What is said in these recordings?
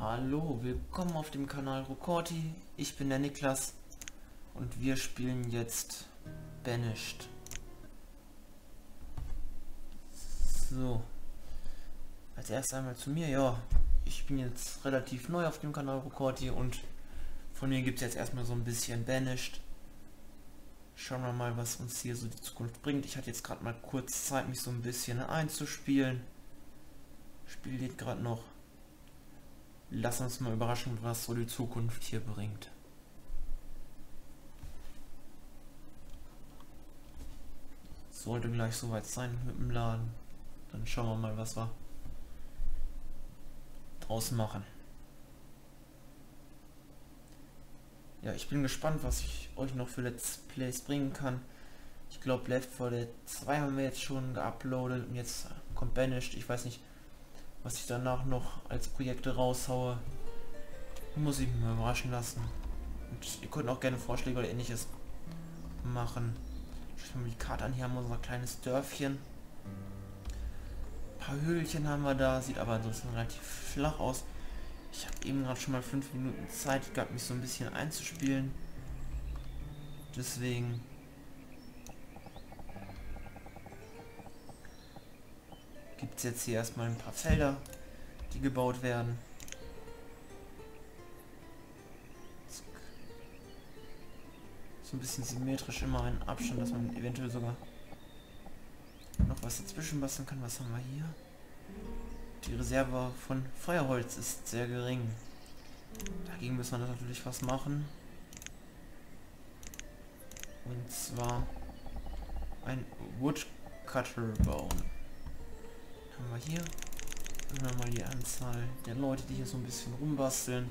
Hallo, willkommen auf dem Kanal Rokorti. Ich bin der Niklas und wir spielen jetzt Banished. So. Als erstes einmal zu mir, ja. Ich bin jetzt relativ neu auf dem Kanal Rokorti und von mir gibt es jetzt erstmal so ein bisschen Banished. Schauen wir mal, was uns hier so die Zukunft bringt. Ich hatte jetzt gerade mal kurz Zeit, mich so ein bisschen einzuspielen. Spiel geht gerade noch. Lass uns mal überraschen, was so die Zukunft hier bringt. Sollte gleich soweit sein mit dem Laden. Dann schauen wir mal, was wir draus machen. Ja, ich bin gespannt, was ich euch noch für Let's Plays bringen kann. Ich glaube, Left 4 Dead 2 haben wir jetzt schon geuploadet und jetzt kommt Banished. Ich weiß nicht, was ich danach noch als Projekte raushaue, muss ich mal überraschen lassen. Und ihr könnt auch gerne Vorschläge oder ähnliches machen. Schauen wir die Karte an. Hier haben wir unser kleines Dörfchen. Ein paar Höhlchen haben wir da. Sieht aber ansonsten relativ flach aus. Ich habe eben gerade schon mal fünf Minuten Zeit gehabt, mich so ein bisschen einzuspielen. Deswegen es jetzt hier erstmal ein paar Felder, die gebaut werden. So ein bisschen symmetrisch immer einen Abstand, dass man eventuell sogar noch was dazwischen basteln kann. Was haben wir hier? Die Reserve von Feuerholz ist sehr gering. Dagegen müssen wir natürlich was machen. Und zwar ein Woodcutter bauen haben wir hier mal die Anzahl der Leute, die hier so ein bisschen rumbasteln.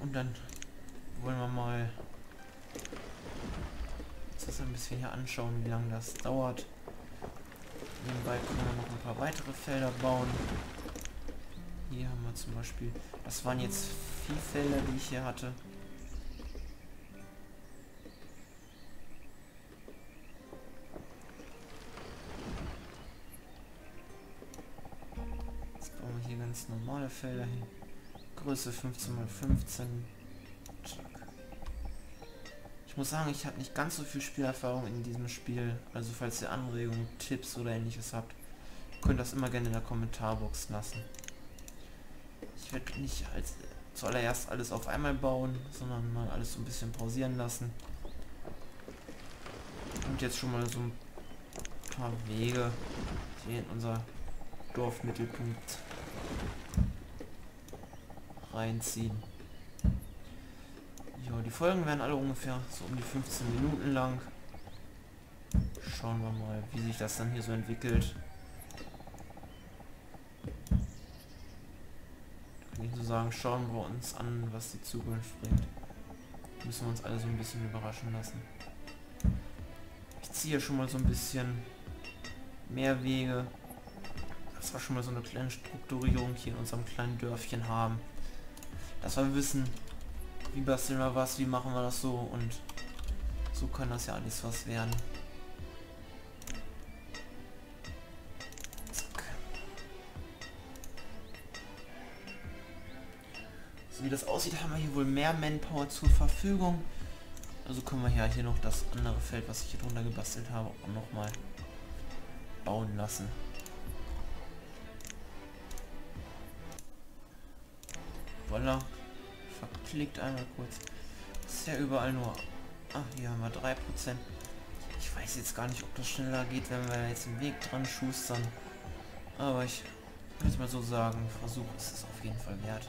Und dann wollen wir mal das ein bisschen hier anschauen, wie lange das dauert. Nebenbei können wir noch ein paar weitere Felder bauen. Hier haben wir zum Beispiel, das waren jetzt vier Felder, die ich hier hatte. Felder hin. Größe 15 x 15. Ich muss sagen, ich habe nicht ganz so viel Spielerfahrung in diesem Spiel. Also falls ihr Anregungen, Tipps oder ähnliches habt, könnt das immer gerne in der Kommentarbox lassen. Ich werde nicht als zuallererst alles auf einmal bauen, sondern mal alles so ein bisschen pausieren lassen. Und jetzt schon mal so ein paar Wege hier in unser Dorfmittelpunkt reinziehen. Ja, die Folgen werden alle ungefähr so um die 15 Minuten lang. Schauen wir mal, wie sich das dann hier so entwickelt. Kann ich so sagen, schauen wir uns an, was die Zukunft bringt. Müssen wir uns alle so ein bisschen überraschen lassen. Ich ziehe schon mal so ein bisschen mehr Wege dass wir schon mal so eine kleine Strukturierung hier in unserem kleinen Dörfchen haben. Dass wir wissen, wie basteln wir was, wie machen wir das so und so kann das ja alles was werden. So wie das aussieht, haben wir hier wohl mehr Manpower zur Verfügung. Also können wir ja hier noch das andere Feld, was ich hier drunter gebastelt habe, auch noch mal bauen lassen. Voila. Verklickt einmal kurz. ist ja überall nur... Ach, hier haben wir 3%. Ich weiß jetzt gar nicht, ob das schneller geht, wenn wir jetzt im Weg dran schustern. Aber ich würde mal so sagen, Versuch ist es auf jeden Fall wert.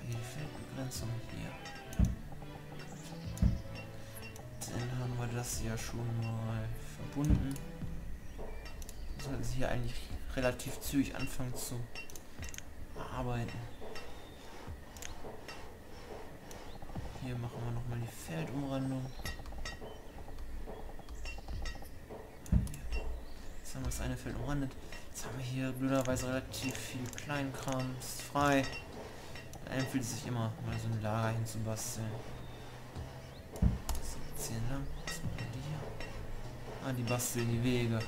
Hier die Feldbegrenzung hier. wir das ja schon mal verbunden. Sollten sie hier eigentlich relativ zügig anfangen zu arbeiten. Hier machen wir noch mal die Feldumrandung. Jetzt haben wir das eine Feld umrandet. Jetzt haben wir hier blöderweise relativ viel Kleinkram. Ist frei. Da empfiehlt es sich immer, mal so ein Lager hinzubasteln. hier lang? Was machen die hier? Ah, die basteln die Wege.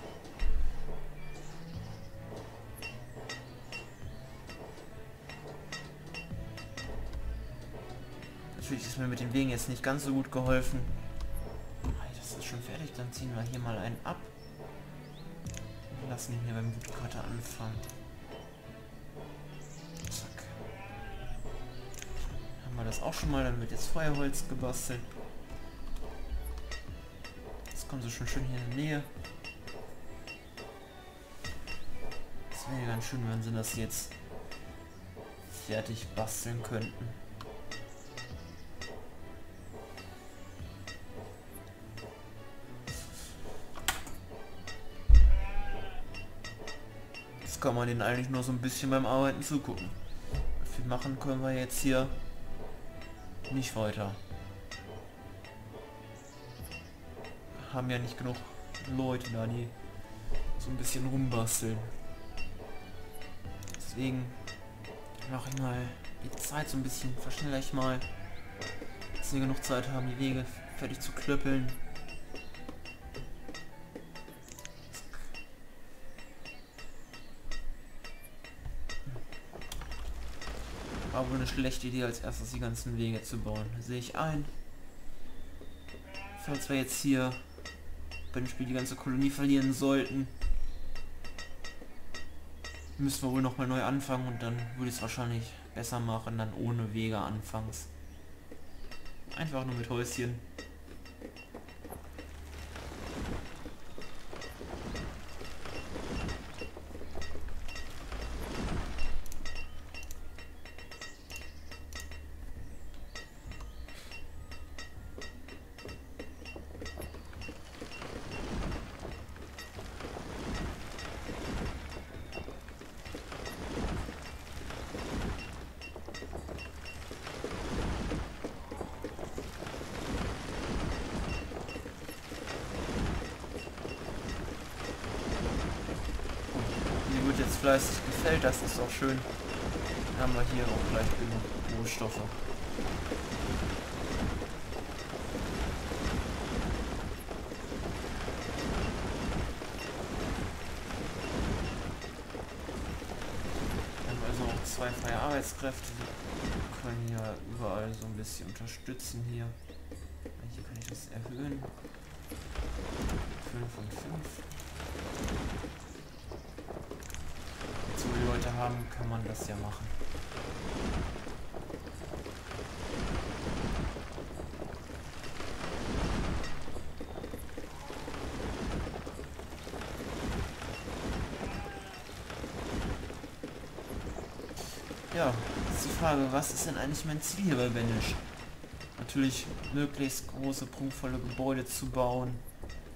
Natürlich ist mir mit den Wegen jetzt nicht ganz so gut geholfen. Das ist schon fertig, dann ziehen wir hier mal einen ab. Und lassen ihn hier beim Woodcutter anfangen. Zack. Haben wir das auch schon mal, dann wird jetzt Feuerholz gebastelt. Jetzt kommen sie schon schön hier in der Nähe. Es wäre ganz schön, wenn sie das jetzt fertig basteln könnten. Kann man den eigentlich nur so ein bisschen beim Arbeiten zugucken. Viel machen können wir jetzt hier nicht weiter. Haben ja nicht genug Leute da, die so ein bisschen rumbasteln. Deswegen mache ich mal die Zeit so ein bisschen, verschnelle ich mal, dass wir genug Zeit haben, die Wege fertig zu klöppeln. Wohl eine schlechte Idee, als erstes die ganzen Wege zu bauen. Sehe ich ein. Falls wir jetzt hier bei dem Spiel die ganze Kolonie verlieren sollten, müssen wir wohl nochmal neu anfangen und dann würde ich es wahrscheinlich besser machen, dann ohne Wege anfangs. Einfach nur mit Häuschen. Fleißig gefällt, das ist auch schön. Haben wir hier auch gleich genug Rohstoffe. Also zwei freie Arbeitskräfte, die können ja überall so ein bisschen unterstützen hier. Hier kann ich das erhöhen. 5 und 5 so viele Leute haben, kann man das ja machen. Ja, ist die Frage, was ist denn eigentlich mein Ziel hier bei Banish? Natürlich möglichst große, prunkvolle Gebäude zu bauen,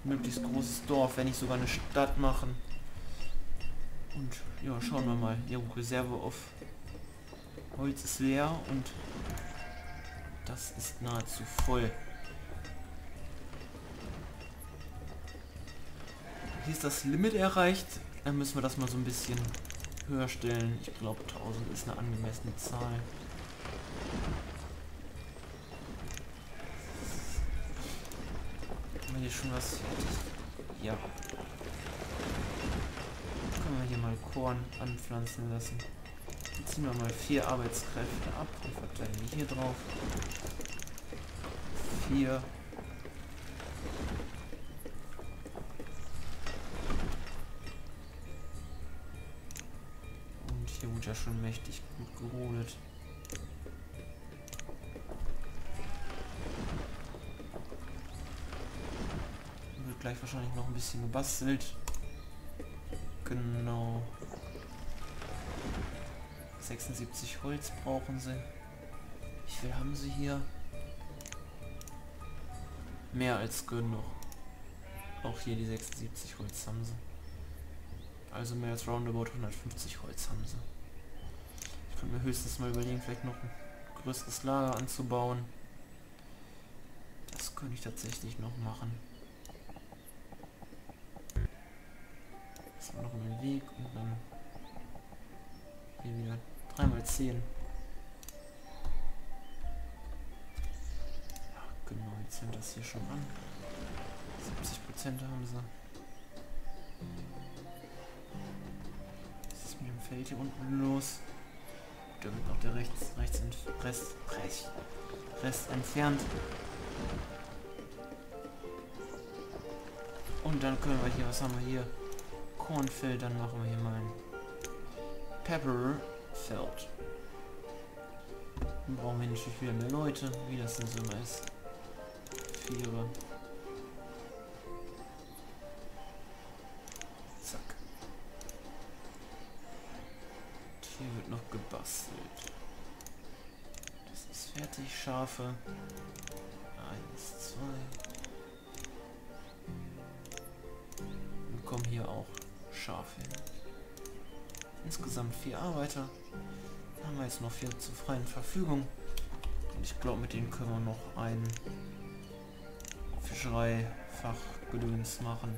möglichst großes Dorf, wenn nicht sogar eine Stadt machen. Und ja, schauen wir mal. Die Reserve auf Holz ist leer und das ist nahezu voll. Hier ist das Limit erreicht. Dann müssen wir das mal so ein bisschen höher stellen. Ich glaube 1000 ist eine angemessene Zahl. Wir hier schon was? Ja können wir hier mal Korn anpflanzen lassen. Jetzt ziehen wir mal vier Arbeitskräfte ab und verteilen die hier drauf. Vier. Und hier wurde ja schon mächtig gut gerodet. Wird gleich wahrscheinlich noch ein bisschen gebastelt. Genau. 76 Holz brauchen sie. Wie viel haben sie hier? Mehr als genug. Auch hier die 76 Holz haben sie. Also mehr als roundabout 150 Holz haben sie. Ich könnte mir höchstens mal überlegen, vielleicht noch ein größeres Lager anzubauen. Das könnte ich tatsächlich noch machen. Noch einen Weg und dann hier wieder 3 mal 10. Ja, genau, Prozent das hier schon an. 70 Prozent haben sie. Was ist mit dem Feld hier unten los? Da wird noch der rechts, rechts Rest, Rest, Rest entfernt. Und dann können wir hier, was haben wir hier? Kornfeld, dann machen wir hier mal ein Pepperfeld. Dann brauchen wir natürlich wieder mehr Leute, wie das denn so immer ist. Viere. Zack. Und hier wird noch gebastelt. Das ist fertig, Schafe. Eins, zwei. Schafe. Insgesamt vier Arbeiter. Dann haben wir jetzt noch vier zur freien Verfügung. Und ich glaube, mit denen können wir noch ein Fischereifachgedöns. Machen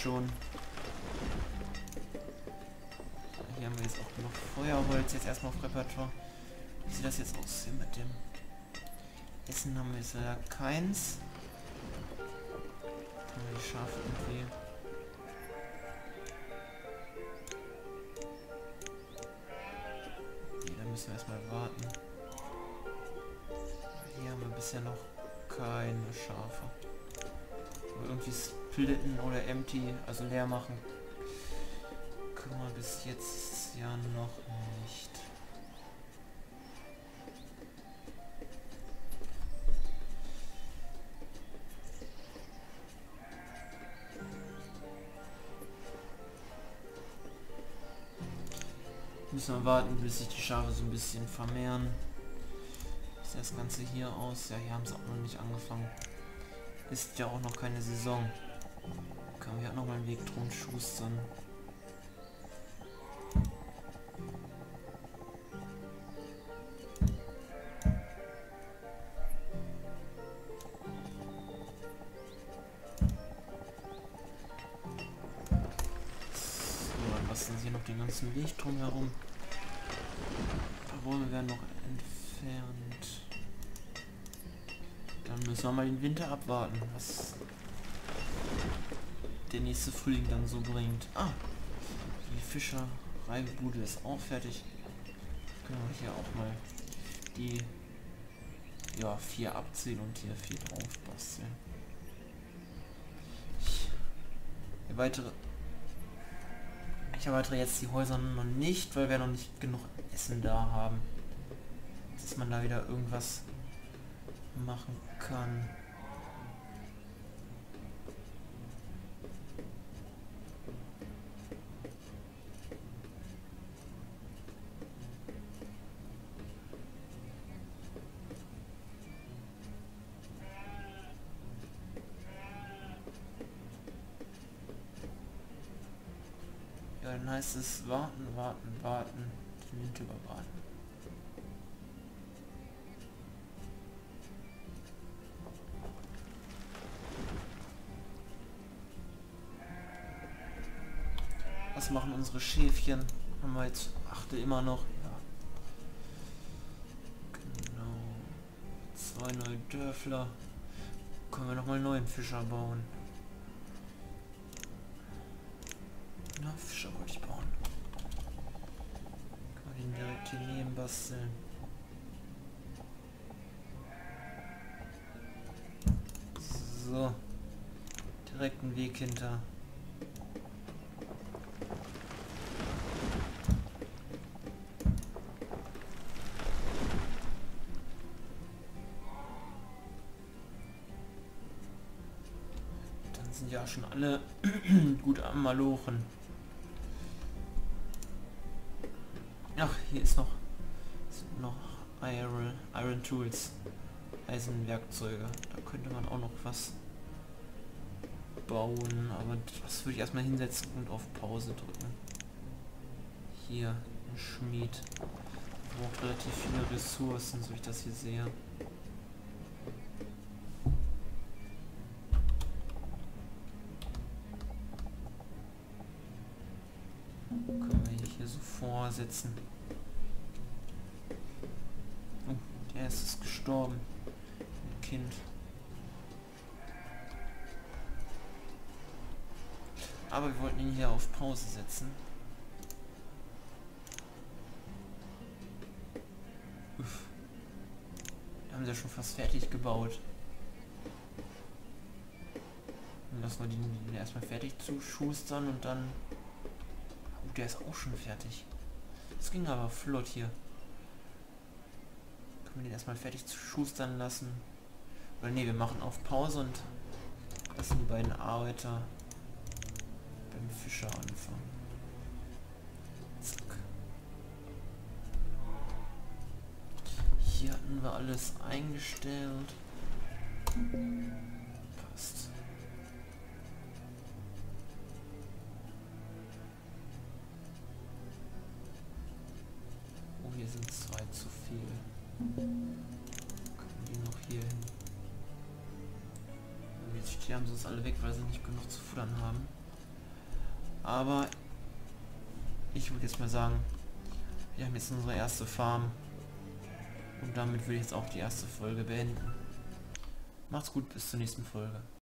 schon. Hier haben wir jetzt auch noch Feuerholz jetzt erstmal auf Repertoire. Wie sieht das jetzt aus hier mit dem Essen haben wir jetzt leider keins. Haben wir die Schafe irgendwie. Nee, da müssen wir erstmal warten. Hier haben wir bisher noch keine Schafe. Aber irgendwie splitten oder empty, also leer machen. Können wir bis jetzt ja noch nicht. Müssen wir warten, bis sich die Schafe so ein bisschen vermehren. Sieht das Ganze hier aus? Ja, hier haben sie auch noch nicht angefangen. Ist ja auch noch keine Saison. Kann wir noch mal einen Weg drum schustern. Hier den ganzen Weg drumherum. Ein paar Bäume werden noch entfernt. Dann müssen wir mal den Winter abwarten, was der nächste Frühling dann so bringt. Ah, die Fischereibude ist auch fertig. Können wir hier auch mal die ja, vier abzählen und hier vier drauf basteln. Ich erweitere, ich erweitere jetzt die Häuser noch nicht, weil wir noch nicht genug Essen da haben. Dass man da wieder irgendwas machen kann. Dann heißt es warten, warten, warten, den Wind überwarten. Was machen unsere Schäfchen? Haben wir jetzt achte immer noch. Ja. Genau. Zwei neue Dörfler. Können wir noch mal einen neuen Fischer bauen. Na, Fischer wollte ich bauen. Kann man den direkt hier neben basteln. So. Direkt einen Weg hinter. Dann sind ja schon alle gut am Malochen. Ach, hier ist noch, sind noch Iron, Iron Tools, Eisenwerkzeuge. Da könnte man auch noch was bauen, aber das würde ich erstmal hinsetzen und auf Pause drücken. Hier, ein Schmied. braucht relativ viele Ressourcen, so ich das hier sehe. So vorsetzen. Oh, der ist gestorben. Ein Kind. Aber wir wollten ihn hier auf Pause setzen. Uff. Wir haben sie ja schon fast fertig gebaut. Dann lassen wir den erstmal fertig zu schustern und dann... Oh, der ist auch schon fertig. Das ging aber flott hier. Können wir den erstmal fertig zu schustern lassen. Oder nee, wir machen auf Pause und lassen die beiden Arbeiter beim Fischer anfangen. Zack. Hier hatten wir alles eingestellt. Zu viel. Können die noch hier hin? Jetzt sterben sie uns alle weg, weil sie nicht genug zu futtern haben. Aber ich würde jetzt mal sagen, wir haben jetzt unsere erste Farm. Und damit würde ich jetzt auch die erste Folge beenden. Macht's gut, bis zur nächsten Folge.